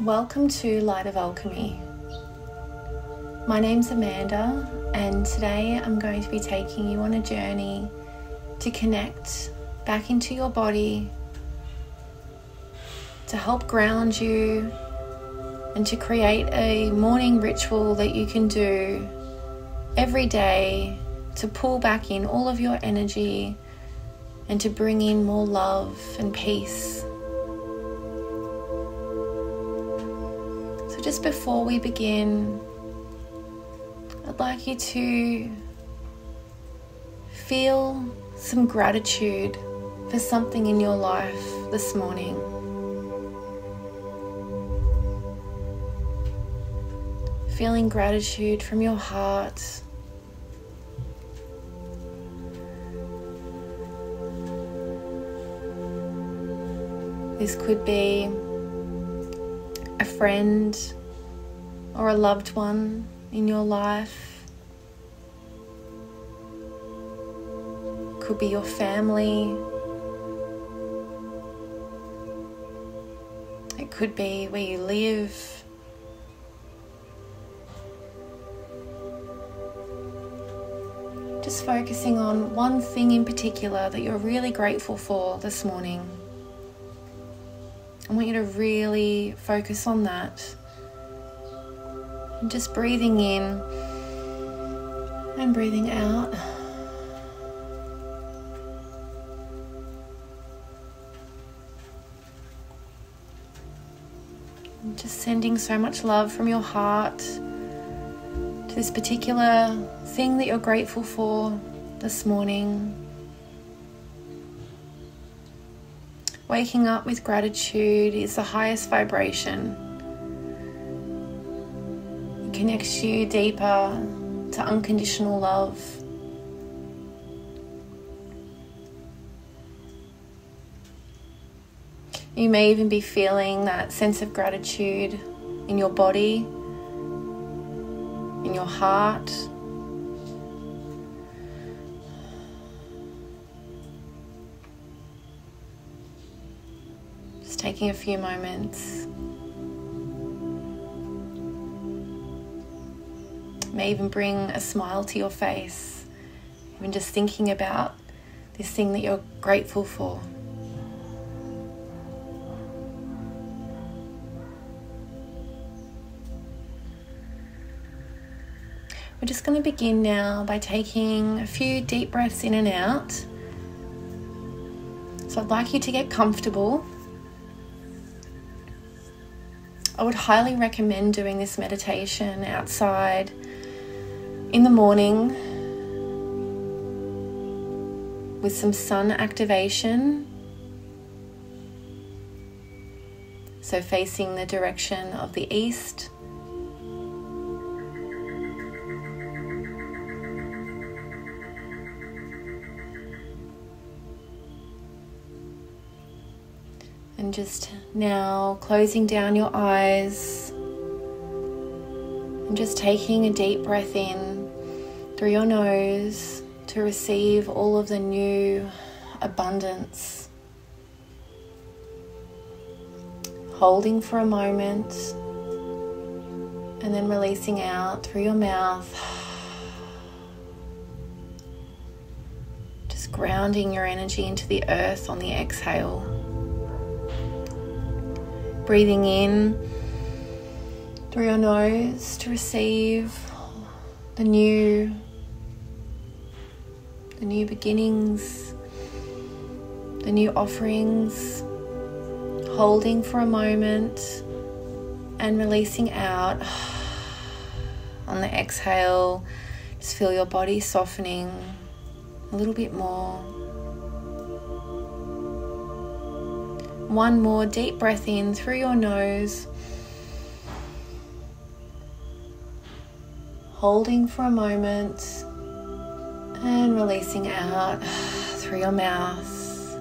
Welcome to Light of Alchemy. My name's Amanda, and today I'm going to be taking you on a journey to connect back into your body, to help ground you, and to create a morning ritual that you can do every day to pull back in all of your energy and to bring in more love and peace. Just before we begin, I'd like you to feel some gratitude for something in your life this morning. Feeling gratitude from your heart This could be a friend or a loved one in your life. Could be your family. It could be where you live. Just focusing on one thing in particular that you're really grateful for this morning. I want you to really focus on that. And just breathing in and breathing out. And just sending so much love from your heart to this particular thing that you're grateful for this morning. Waking up with gratitude is the highest vibration. It connects you deeper to unconditional love. You may even be feeling that sense of gratitude in your body, in your heart, taking a few moments. May even bring a smile to your face, even just thinking about this thing that you're grateful for. We're just going to begin now by taking a few deep breaths in and out. So I'd like you to get comfortable I would highly recommend doing this meditation outside in the morning with some sun activation. So, facing the direction of the east. And just now closing down your eyes and just taking a deep breath in through your nose to receive all of the new abundance. Holding for a moment and then releasing out through your mouth. Just grounding your energy into the earth on the exhale. Breathing in through your nose to receive the new the new beginnings, the new offerings, holding for a moment and releasing out on the exhale. Just feel your body softening a little bit more. One more deep breath in through your nose. Holding for a moment and releasing out through your mouth.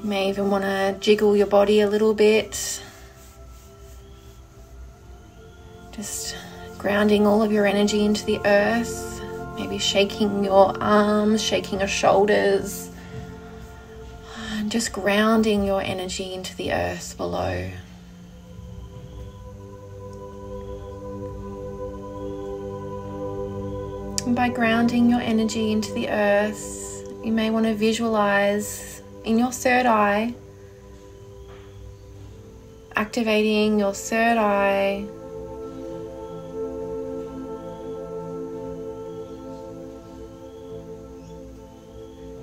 You may even want to jiggle your body a little bit. Just grounding all of your energy into the earth. Maybe shaking your arms, shaking your shoulders just grounding your energy into the earth below. And by grounding your energy into the earth, you may want to visualize in your third eye, activating your third eye.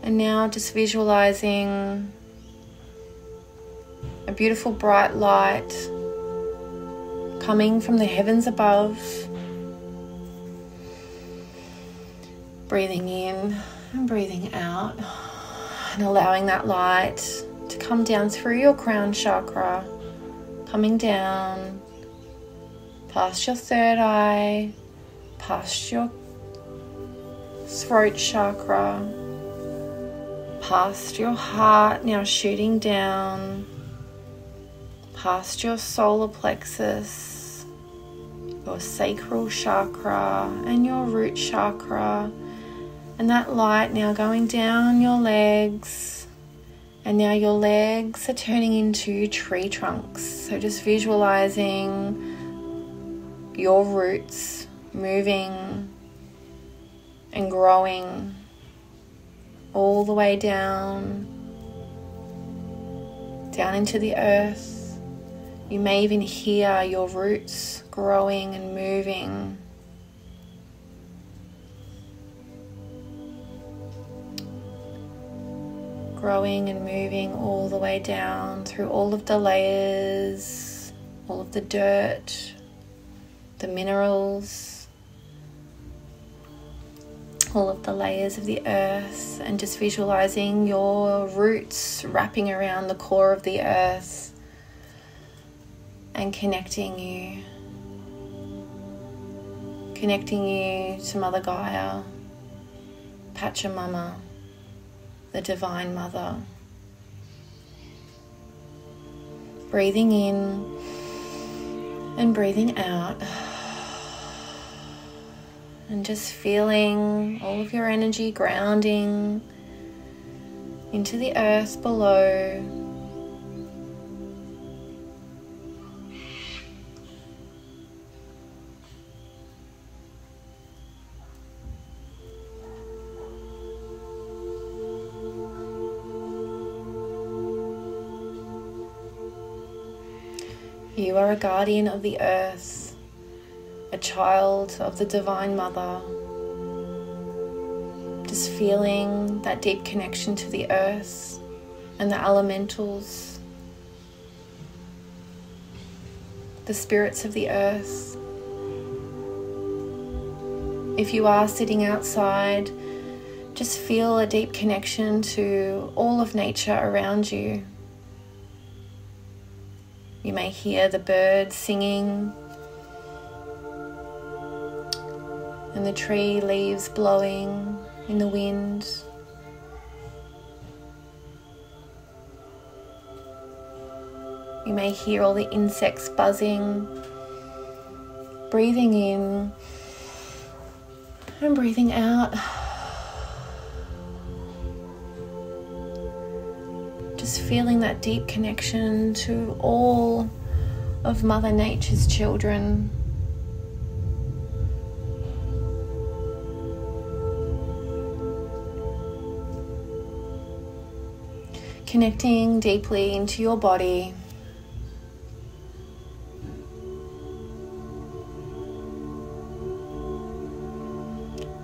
And now just visualizing a beautiful bright light coming from the heavens above. Breathing in and breathing out, and allowing that light to come down through your crown chakra, coming down past your third eye, past your throat chakra, past your heart, now shooting down past your solar plexus your sacral chakra and your root chakra. And that light now going down your legs. And now your legs are turning into tree trunks. So just visualizing your roots moving and growing all the way down, down into the earth. You may even hear your roots growing and moving. Growing and moving all the way down through all of the layers, all of the dirt, the minerals, all of the layers of the earth, and just visualizing your roots wrapping around the core of the earth and connecting you. Connecting you to Mother Gaia, Pachamama, the Divine Mother. Breathing in and breathing out. And just feeling all of your energy grounding into the earth below You are a guardian of the earth, a child of the Divine Mother. Just feeling that deep connection to the earth and the elementals, the spirits of the earth. If you are sitting outside, just feel a deep connection to all of nature around you. You may hear the birds singing and the tree leaves blowing in the wind. You may hear all the insects buzzing, breathing in and breathing out. Feeling that deep connection to all of Mother Nature's children. Connecting deeply into your body.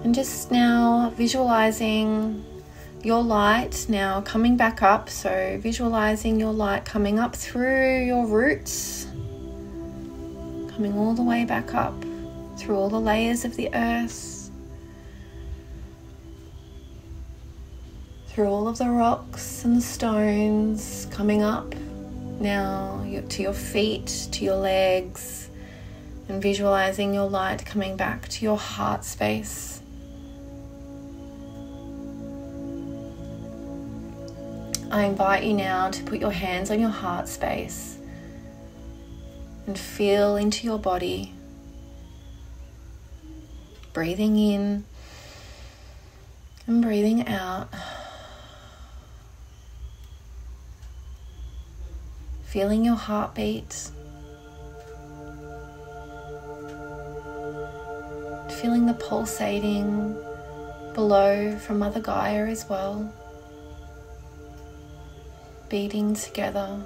And just now visualizing your light now coming back up. So, visualizing your light coming up through your roots, coming all the way back up through all the layers of the earth, through all of the rocks and the stones, coming up now to your feet, to your legs, and visualizing your light coming back to your heart space. I invite you now to put your hands on your heart space and feel into your body. Breathing in and breathing out. Feeling your heartbeat. feeling the pulsating below from Mother Gaia as well, beating together.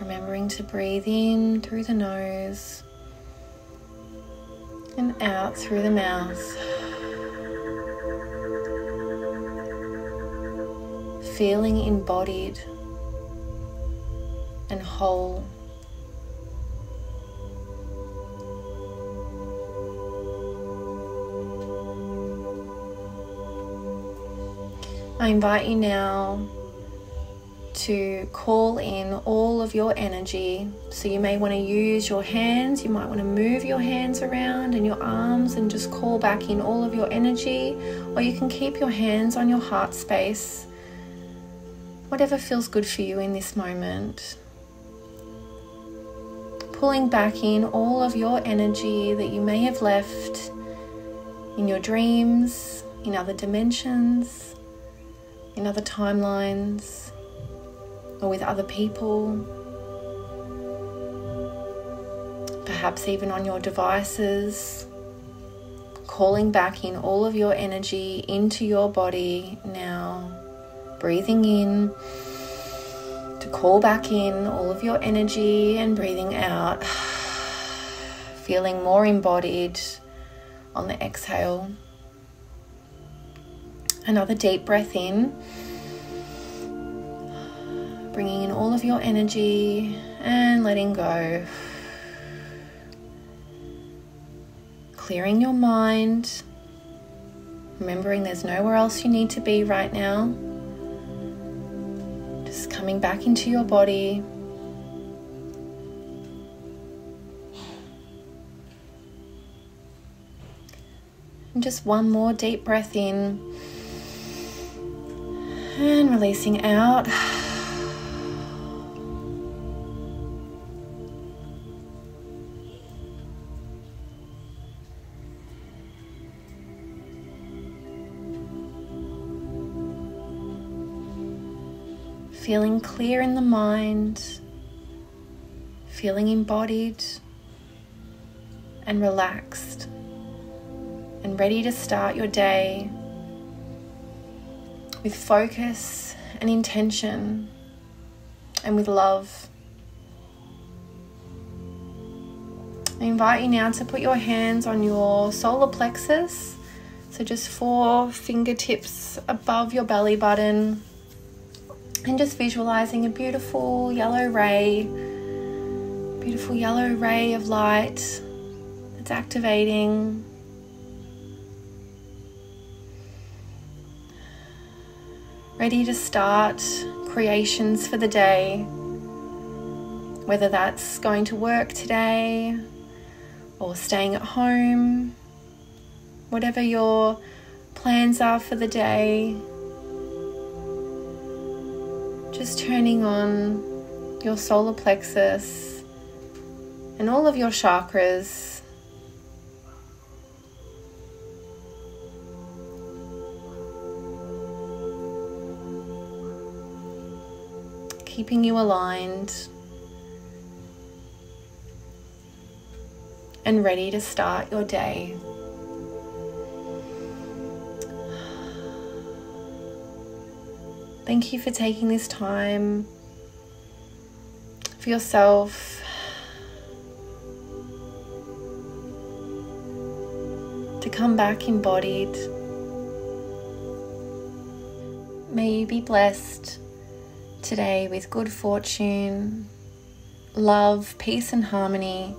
Remembering to breathe in through the nose and out through the mouth. Feeling embodied and whole. I invite you now to call in all of your energy. So you may want to use your hands, you might want to move your hands around and your arms and just call back in all of your energy, or you can keep your hands on your heart space. Whatever feels good for you in this moment. Pulling back in all of your energy that you may have left in your dreams, in other dimensions in other timelines or with other people, perhaps even on your devices, calling back in all of your energy into your body now, breathing in to call back in all of your energy and breathing out, feeling more embodied on the exhale. Another deep breath in, bringing in all of your energy and letting go. Clearing your mind, remembering there's nowhere else you need to be right now. Just coming back into your body. And just one more deep breath in and releasing out. Feeling clear in the mind, feeling embodied. And relaxed, and ready to start your day with focus and intention and with love. I invite you now to put your hands on your solar plexus, so just four fingertips above your belly button, and just visualizing a beautiful yellow ray, beautiful yellow ray of light that's activating ready to start creations for the day, whether that's going to work today or staying at home, whatever your plans are for the day. Just turning on your solar plexus and all of your chakras keeping you aligned and ready to start your day. Thank you for taking this time for yourself. To come back embodied. May you be blessed today with good fortune, love, peace, and harmony.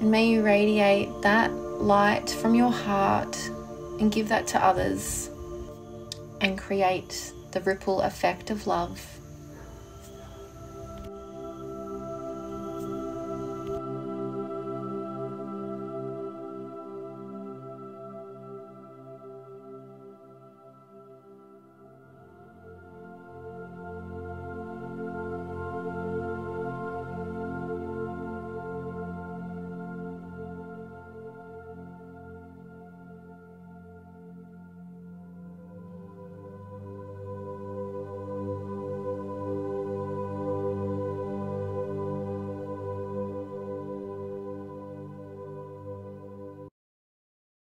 And may you radiate that light from your heart and give that to others and create the ripple effect of love.